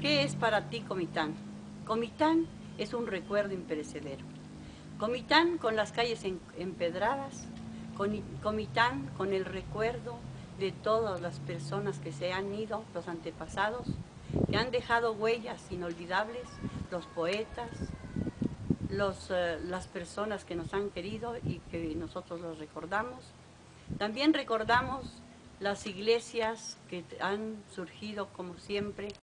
¿Qué es para ti Comitán? Comitán es un recuerdo imperecedero. Comitán con las calles empedradas, Comitán con el recuerdo de todas las personas que se han ido, los antepasados, que han dejado huellas inolvidables, los poetas, los, eh, las personas que nos han querido y que nosotros los recordamos. También recordamos las iglesias que han surgido como siempre